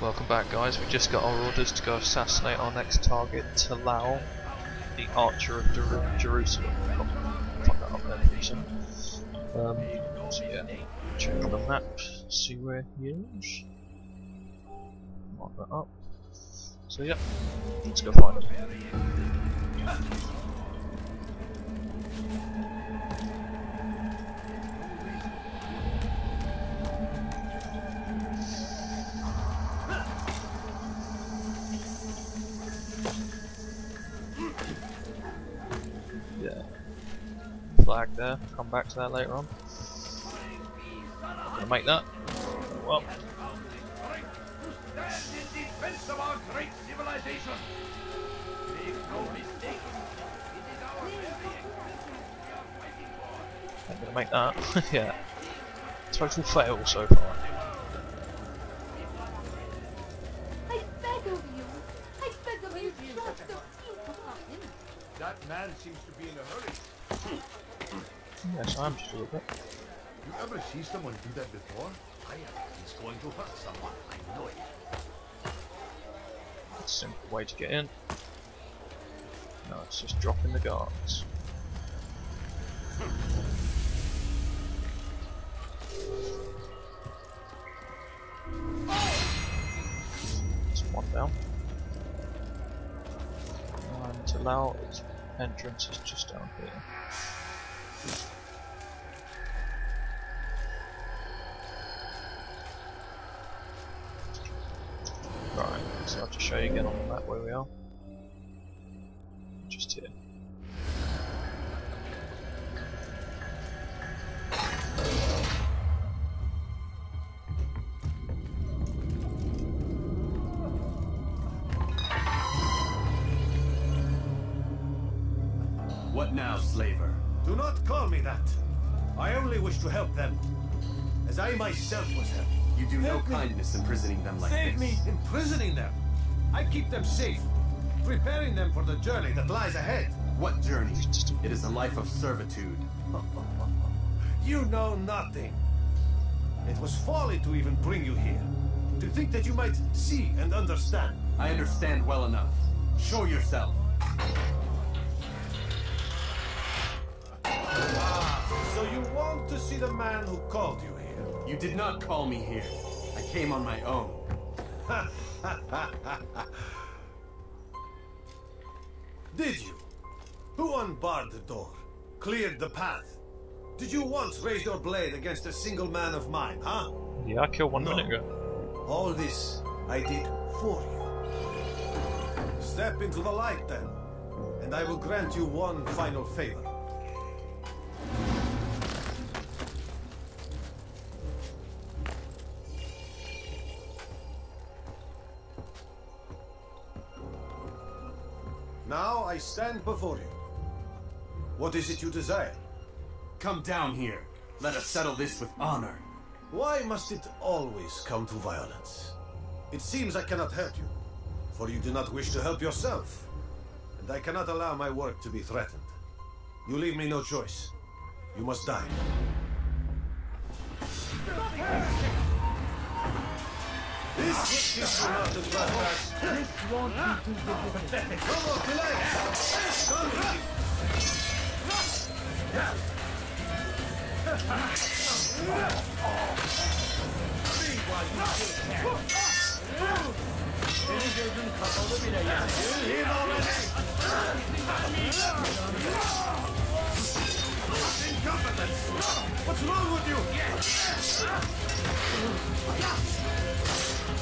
Welcome back guys, we just got our orders to go assassinate our next target, Talal, the Archer of Jer Jerusalem. Fuck that up there for. Um, so yeah, check on the map, see where he is. Mark that up. So yeah, let's go find him. Flag there. Come back to that later on. Gonna make that. Well. I'm gonna make that. yeah. Total fail so far. That man seems to be in a hurry. Yes, I'm just a little bit. You ever see someone do that before? I am. He's going to hurt someone. I know it. Simple way to get in. No, it's just dropping the guards. It's one down. And to allow its entrance is just down here. Right, so I'll to show you again on the map where we are. Just here. What now, slaver? Do not call me that. I only wish to help them. As I myself was helped. You do no kindness imprisoning them like Save this. me! Imprisoning them! I keep them safe, preparing them for the journey that lies ahead. What journey? It is a life of servitude. You know nothing. It was folly to even bring you here. To think that you might see and understand. I understand well enough. Show yourself. So to see the man who called you here? You did not call me here. I came on my own. Did you? Who unbarred the door? Cleared the path? Did you once raise your blade against a single man of mine, huh? Yeah, I killed one No. minute ago. All this I did for you. Step into the light then, and I will grant you one final favor. Now I stand before you. What is it you desire? Come down here. Let us settle this with honor. Why must it always come to violence? It seems I cannot help you, for you do not wish to help yourself. And I cannot allow my work to be threatened. You leave me no choice. You must die. This is not the trespass. This won't be too pathetic. Come on, relax. Come. See why you still can. Senin gözün kapalı bile yani. Leave already. Incompetence. What's wrong with you?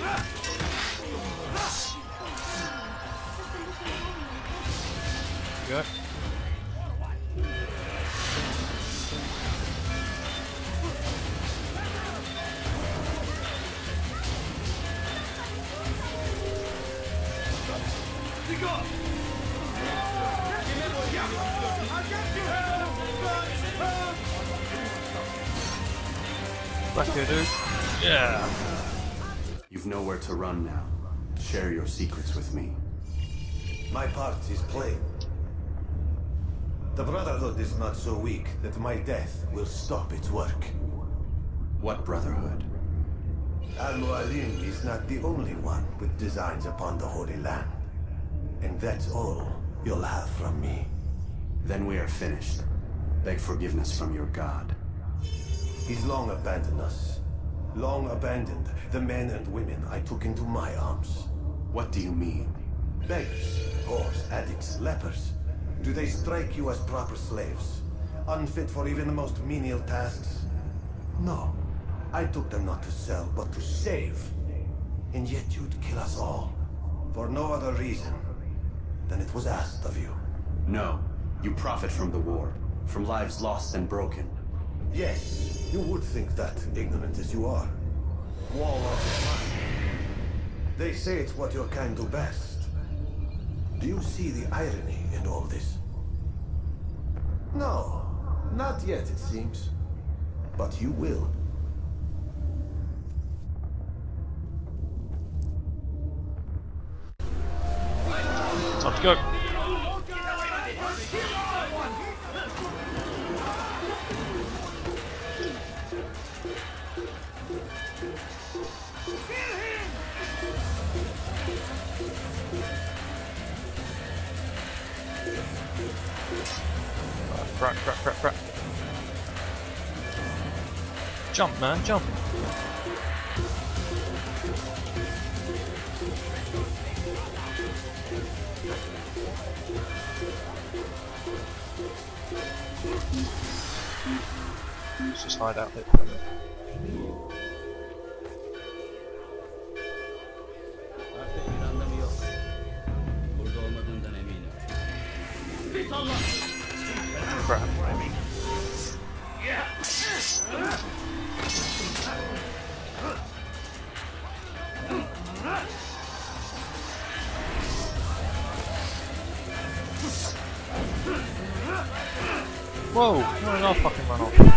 bad. Go. Back here, dude. Yeah. You've nowhere to run now. Share your secrets with me. My part is plain. The Brotherhood is not so weak that my death will stop its work. What brotherhood? Al-Mualim is not the only one with designs upon the Holy Land. And that's all you'll have from me. Then we are finished. Beg forgiveness from your god. He's long abandoned us. Long abandoned the men and women I took into my arms. What do you mean? Beggars, whores, addicts, lepers. Do they strike you as proper slaves? Unfit for even the most menial tasks? No. I took them not to sell, but to save. And yet you'd kill us all. For no other reason than it was asked of you. No. You profit from the war. From lives lost and broken. Yes, you would think that, ignorant as you are. Wall of the mind. They say it's what your kind do best. Do you see the irony in all this? No, not yet, it seems. But you will. Time to go. Crap, crap, crap, crap. Jump, man, jump. Let's just hide out here. Crap. What I mean. Yeah. Whoa! Why did I fucking run off?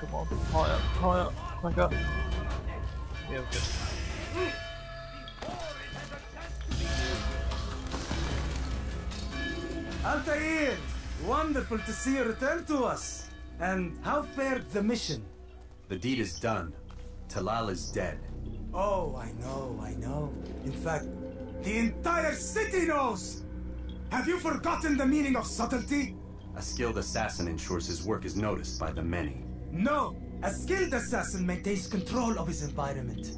come on. Higher, higher, back up. Yeah, we're good. Altair! Wonderful to see you return to us. And how fared the mission? The deed is done. Talal is dead. Oh, I know, I know. In fact, the entire city knows! Have you forgotten the meaning of subtlety? A skilled assassin ensures his work is noticed by the many. No! A skilled assassin maintains control of his environment.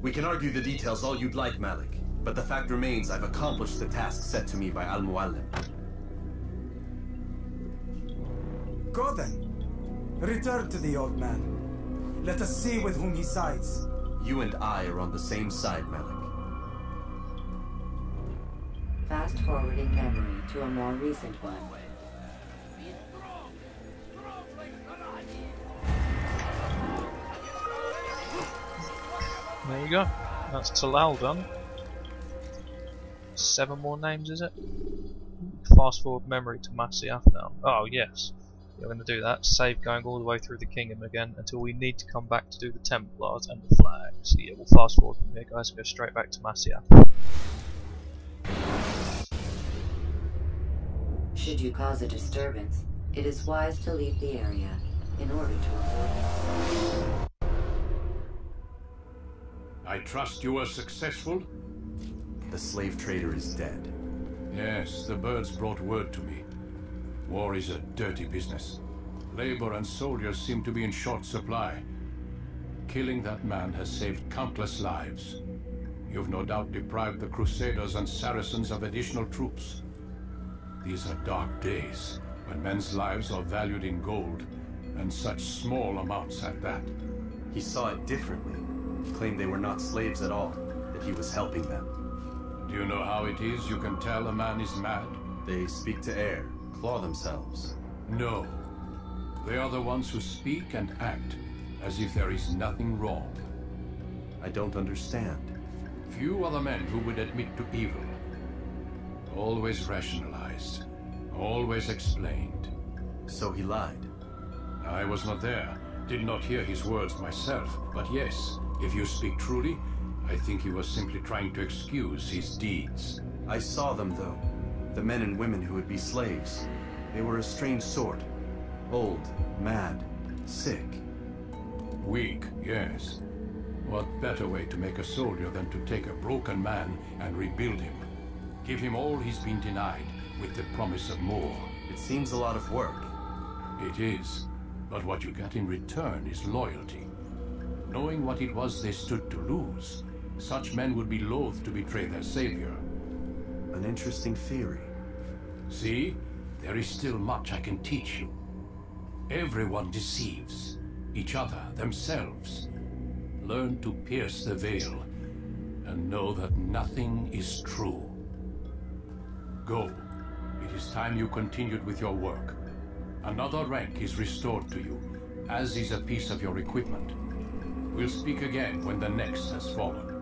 We can argue the details all you'd like, Malik. But the fact remains I've accomplished the task set to me by Al-Mualim. Go then. Return to the old man. Let us see with whom he sides. You and I are on the same side, Malik. Fast forwarding memory to a more recent one. There you go. That's Talal done. Seven more names, is it? Fast forward memory to Masyaf now. Oh, yes. we're going to do that. Save going all the way through the kingdom again until we need to come back to do the Templars and the flag. So yeah, we'll fast forward from here, guys, and go straight back to Masyaf. Should you cause a disturbance, it is wise to leave the area in order to avoid. I trust you were successful? The slave trader is dead. Yes, the birds brought word to me. War is a dirty business. Labor and soldiers seem to be in short supply. Killing that man has saved countless lives. You've no doubt deprived the Crusaders and Saracens of additional troops. These are dark days, when men's lives are valued in gold, and such small amounts at that. He saw it differently. Claimed they were not slaves at all, that he was helping them. Do you know how it is you can tell a man is mad? They speak to air, claw themselves. No. They are the ones who speak and act as if there is nothing wrong. I don't understand. Few are the men who would admit to evil. Always rationalized. Always explained. So he lied. I was not there. Did not hear his words myself. But yes, if you speak truly, I think he was simply trying to excuse his deeds. I saw them, though. The men and women who would be slaves. They were a strange sort. Old, mad, sick. Weak, yes. What better way to make a soldier than to take a broken man and rebuild him? Give him all he's been denied, with the promise of more. It seems a lot of work. It is. But what you get in return is loyalty. Knowing what it was they stood to lose, such men would be loath to betray their savior. An interesting theory. See? There is still much I can teach you. Everyone deceives. Each other, themselves. Learn to pierce the veil, and know that nothing is true. Go. It is time you continued with your work. Another rank is restored to you, as is a piece of your equipment. We'll speak again when the next has fallen.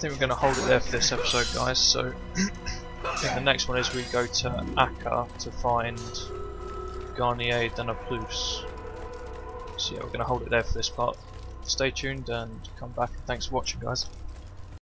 Think we're going to hold it there for this episode, guys. So think the next one is we go to Akka to find Garnier de Naplouse. So yeah, we're going to hold it there for this part. Stay tuned and come back. Thanks for watching, guys.